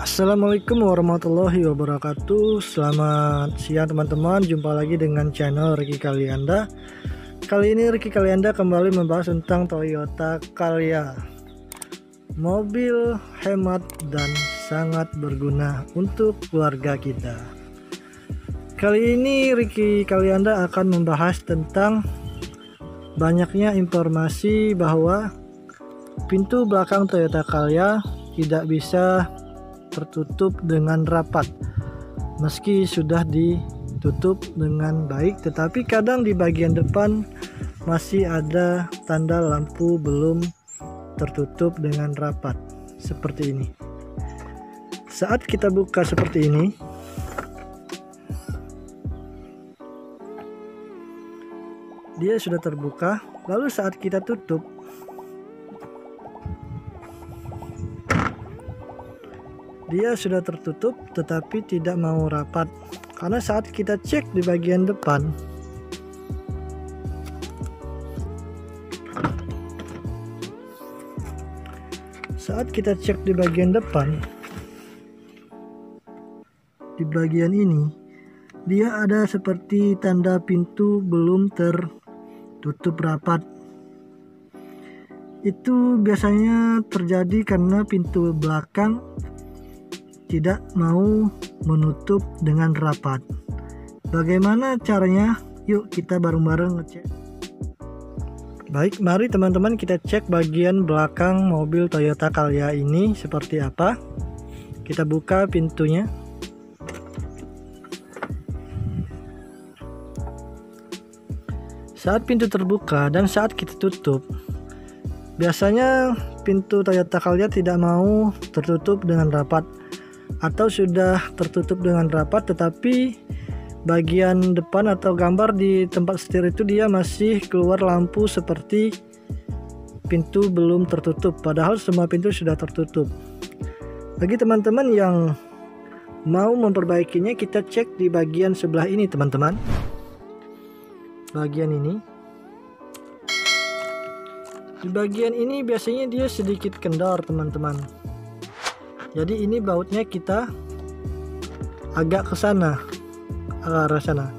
Assalamualaikum warahmatullahi wabarakatuh. Selamat siang teman-teman. Jumpa lagi dengan channel Riki Kalianda. Kali ini Riki Kalianda kembali membahas tentang Toyota Calya Mobil hemat dan sangat berguna untuk keluarga kita. Kali ini Riki Kalianda akan membahas tentang Banyaknya informasi bahwa Pintu belakang Toyota Calya tidak bisa tertutup dengan rapat. Meski sudah ditutup dengan baik tetapi kadang di bagian depan masih ada tanda lampu belum tertutup dengan rapat seperti ini. Saat kita buka seperti ini dia sudah terbuka. Lalu saat kita tutup dia sudah tertutup tetapi tidak mau rapat. Karena saat kita cek di bagian depan. Saat kita cek di bagian depan di bagian ini dia ada seperti tanda pintu belum tertutup rapat. Itu biasanya terjadi karena pintu belakang tidak mau menutup dengan rapat. Bagaimana caranya? Yuk kita bareng-bareng ngecek. Baik, mari teman-teman kita cek bagian belakang mobil Toyota Calya ini seperti apa. Kita buka pintunya. Saat pintu terbuka dan saat kita tutup, biasanya pintu Toyota Calya tidak mau tertutup dengan rapat atau sudah tertutup dengan rapat tetapi bagian depan atau gambar di tempat setir itu dia masih keluar lampu seperti pintu belum tertutup padahal semua pintu sudah tertutup. Bagi teman-teman yang mau memperbaikinya kita cek di bagian sebelah ini teman-teman. Bagian ini. Di bagian ini biasanya dia sedikit kendor teman-teman jadi ini bautnya kita agak ke sana arah sana.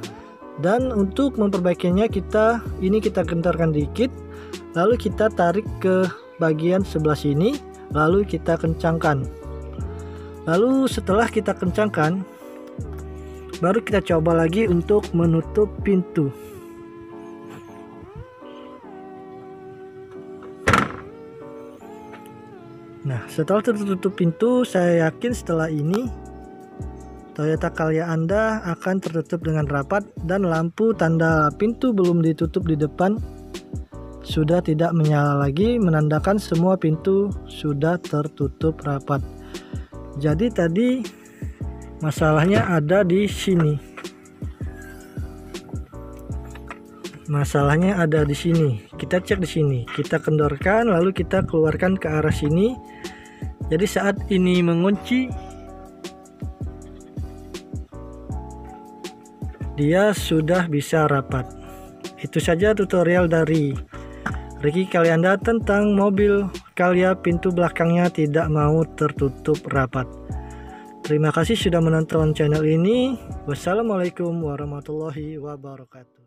Dan untuk memperbaikinya kita ini kita gentarkan dikit. Lalu kita tarik ke bagian sebelah sini lalu kita kencangkan. Lalu setelah kita kencangkan baru kita coba lagi untuk menutup pintu Nah, setelah tertutup pintu, saya yakin setelah ini Toyota Calya Anda akan tertutup dengan rapat dan lampu tanda pintu belum ditutup di depan sudah tidak menyala lagi menandakan semua pintu sudah tertutup rapat. Jadi tadi masalahnya ada di sini. Masalahnya ada di sini. Kita cek di sini. Kita kendorkan lalu kita keluarkan ke arah sini. Jadi saat ini mengunci dia sudah bisa rapat. Itu saja tutorial dari Ricky Kalianda tentang mobil Calya pintu belakangnya tidak mau tertutup rapat. Terima kasih sudah menonton channel ini. Wassalamualaikum warahmatullahi wabarakatuh